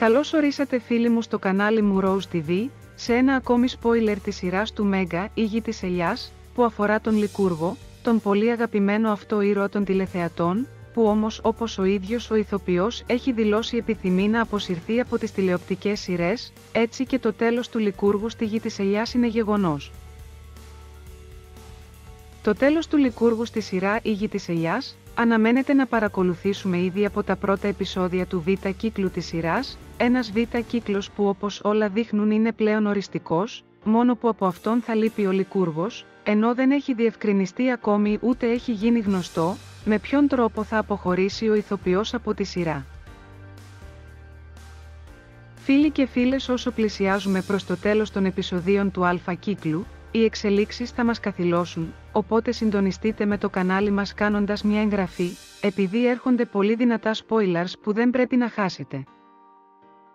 Καλώς ορίσατε φίλοι μου στο κανάλι μου Rose TV, σε ένα ακόμη spoiler της σειράς του Μέγκα «Η γη της ελιάς», που αφορά τον Λικούργο, τον πολύ αγαπημένο αυτό ήρωα των τηλεθεατών, που όμως όπως ο ίδιος ο ηθοποιός έχει δηλώσει επιθυμεί να αποσυρθεί από τις τηλεοπτικές σειρές, έτσι και το τέλος του Λικούργου στη γη της ελιάς είναι γεγονός. Το τέλος του Λικούργου στη σειρά «Η γη της ελιάς» αναμένεται να παρακολουθήσουμε ήδη από τα πρώτα επεισόδια του β' κύκλου της σειράς, ένας β' κύκλος που όπως όλα δείχνουν είναι πλέον οριστικός, μόνο που από αυτόν θα λείπει ο Λικούργος, ενώ δεν έχει διευκρινιστεί ακόμη ούτε έχει γίνει γνωστό, με ποιον τρόπο θα αποχωρήσει ο ηθοποιός από τη σειρά. Φίλοι και φίλες όσο πλησιάζουμε προς το τέλος των επεισοδίων του Α κύκλου, οι εξελίξεις θα μας καθυλώσουν, οπότε συντονιστείτε με το κανάλι μας κάνοντας μια εγγραφή, επειδή έρχονται πολύ δυνατά spoilers που δεν πρέπει να χάσετε.